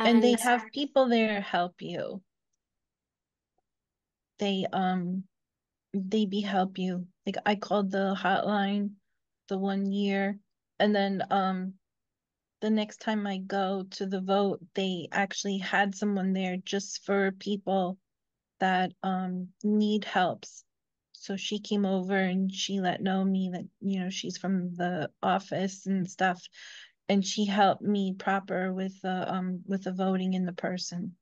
And they have people there help you. They um they be help you. Like I called the hotline the one year and then um the next time I go to the vote, they actually had someone there just for people that um need helps. So she came over and she let know me that, you know, she's from the office and stuff. And she helped me proper with the um with the voting in the person.